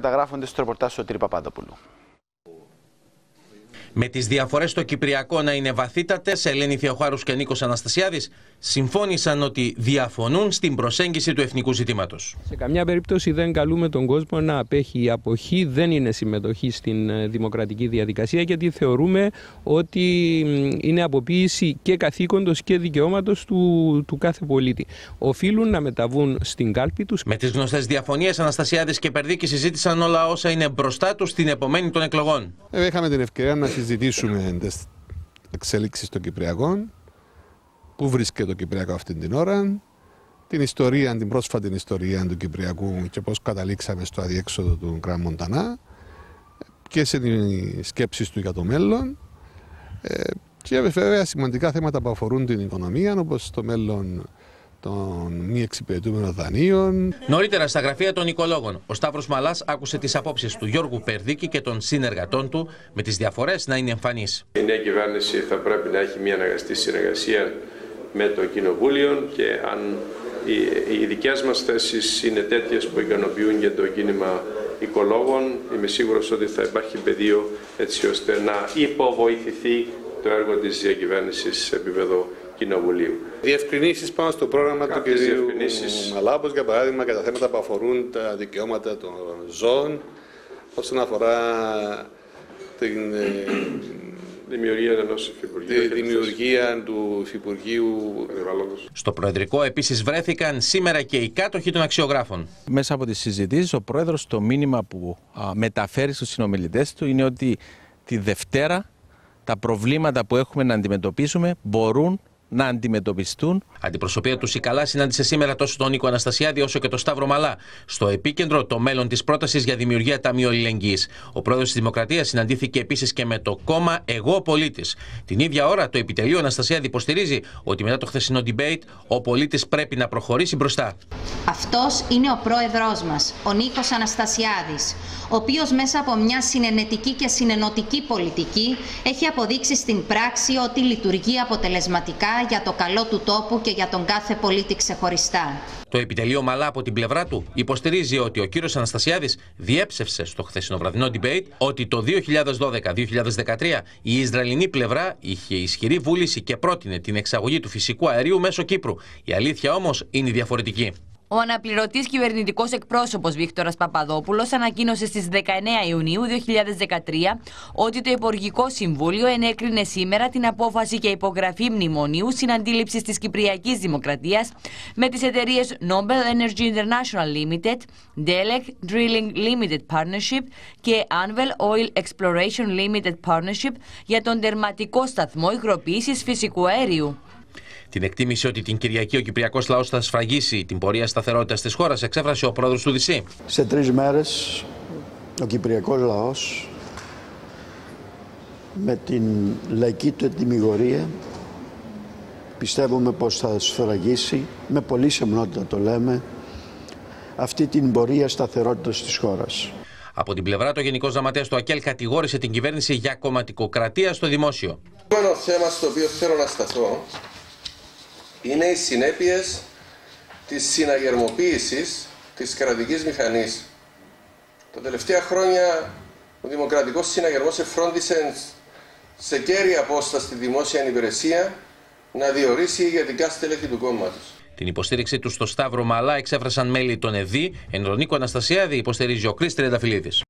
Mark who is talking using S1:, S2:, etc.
S1: Καταγράφονται στο ρεπορτάζ του Τρίπα Παπαδόπουλου.
S2: Με τις διαφορές στο Κυπριακό να είναι βαθύτατες, Ελένη Θεοχάρους και Νίκος Αναστασιάδης συμφώνησαν ότι διαφωνούν στην προσέγγιση του εθνικού ζητήματος.
S3: Σε καμιά περίπτωση δεν καλούμε τον κόσμο να απέχει. Η αποχή δεν είναι συμμετοχή στην ε, δημοκρατική διαδικασία, γιατί θεωρούμε ότι είναι αποποίηση και καθήκοντος και δικαιώματος του, του κάθε πολίτη. Οφείλουν να μεταβούν στην κάλπη τους.
S2: Με τις γνωστές διαφωνίες, Αναστασιάδης και Περδίκης συζήτησαν όλα όσα είναι μπροστά τους στην επομένη των εκλογών.
S4: Ε, είχαμε την ευκαιρία να συζητήσουμε τις εξέλιξει των Κυπριακών, πού βρίσκεται το Κυπριακό αυτή την ώρα, την ιστορία, την πρόσφατη ιστορία του Κυπριακού και πώς καταλήξαμε στο αδιέξοδο του Γκραν Μοντανά, ποιε είναι οι σκέψεις του για το μέλλον. Ε, και βέβαια σημαντικά θέματα που αφορούν την οικονομία όπως το μέλλον των μη εξυπηρετούμενων δανείων.
S2: Νωρίτερα στα γραφεία των οικολόγων, ο Σταύρος Μαλάς άκουσε τις απόψεις του Γιώργου Περδίκη και των συνεργατών του με τις διαφορές να είναι εμφανείς.
S5: Η νέα κυβέρνηση θα πρέπει να έχει μια αναγκαστή συνεργασία με το Κοινοβούλιο και αν οι, οι δικές μας θέσεις είναι τέτοιες που ικανοποιούν για το κίνημα οικολόγων, είμαι σίγουρος ότι θα υπάρχει πεδίο έτσι ώστε να υποβοηθηθεί το έργο της διακυβέρνησης σε επίπεδο Κοινοβουλίου.
S4: Διευκρινήσεις πάνω στο πρόγραμμα του κ. Μαλάπος, για παράδειγμα, για τα θέματα που αφορούν τα δικαιώματα των ζώων, όσον αφορά την ε,
S5: δημιουργία ενός Υφυπουργείου.
S4: Τη δημιουργία του Υφυπουργείου
S2: Στο Προεδρικό επίσης βρέθηκαν σήμερα και οι κάτοχοι των αξιογράφων.
S6: Μέσα από τις συζητήσεις, ο Πρόεδρος το μήνυμα που μεταφέρει στους συνομιλητές του είναι ότι τη Δευτέρα τα προβλήματα που έχουμε να αντιμετωπίσουμε μπορούν να αντιμετωπιστούν.
S2: Αντιπροσωπεία του Σικαλά συνάντησε σήμερα τόσο τον Νίκο Αναστασιάδη όσο και τον Σταύρο Μαλά. Στο επίκεντρο το μέλλον της πρότασης για δημιουργία Ταμείου Αλληλεγγύης. Ο πρόεδρος της Δημοκρατίας συναντήθηκε επίσης και με το κόμμα Εγώ Πολίτης. Την ίδια ώρα το επιτελείο Αναστασιάδη υποστηρίζει ότι μετά το χθεσινό debate ο πολίτης πρέπει να προχωρήσει μπροστά.
S7: Αυτός είναι ο πρόεδρός μας, ο Νίκος Αναστασιάδης, ο οποίος μέσα από μια συνενετική και συνενωτική πολιτική έχει αποδείξει στην πράξη ότι λειτουργεί αποτελεσματικά για το καλό του τόπου και για τον κάθε πολίτη ξεχωριστά.
S2: Το επιτελείο Μαλά από την πλευρά του υποστηρίζει ότι ο κύριος Αναστασιάδης διέψευσε στο χθεσινό βραδινό debate ότι το 2012-2013 η Ισραηλινή πλευρά είχε ισχυρή βούληση και πρότεινε την εξαγωγή του φυσικού αερίου μέσω Κύπρου. Η αλήθεια όμως είναι διαφορετική.
S8: Ο αναπληρωτής κυβερνητικός εκπρόσωπος Βίκτορας Παπαδόπουλος ανακοίνωσε στις 19 Ιουνίου 2013 ότι το Υπουργικό Συμβούλιο ενέκρινε σήμερα την απόφαση για υπογραφή μνημονίου συναντήληψης της Κυπριακής Δημοκρατίας με τις εταιρείες Nobel Energy International Limited, Delek Drilling Limited Partnership και Anvil Oil Exploration Limited Partnership για τον τερματικό σταθμό υγροποίησης φυσικού αερίου.
S2: Την εκτίμηση ότι την Κυριακή ο Κυπριακός λαός θα σφραγίσει την πορεία σταθερότητας της χώρας εξέφρασε ο πρόεδρος του ΔΣ.
S9: Σε τρεις μέρες ο Κυπριακός λαός με την λαϊκή του ετοιμιγορία πιστεύουμε πως θα σφραγίσει, με πολύ σεμνότητα το λέμε, αυτή την πορεία σταθερότητας της χώρας.
S2: Από την πλευρά του Γενικός Γραμματέας του ΑΚΕΛ κατηγόρησε την κυβέρνηση για κομματικοκρατία στο δημόσιο.
S5: Το θέμα στο οποίο θέλω να σταθώ είναι οι συνέπειες της συναγερμοποίησης της κρατικής μηχανής. Τα τελευταία χρόνια ο δημοκρατικός συναγερμός εφρόντισε σε κέρια απόσταση στη δημόσια υπηρεσία να διορίσει ηγετικά στελέχη του κόμματος.
S2: Την υποστήριξή τους στο Σταύρο Μαλά εξέφρασαν μέλη των ΕΔΗ, ενώ Νίκο Αναστασιάδη υποστηρίζει ο Κρίστ Τριανταφυλλίδης.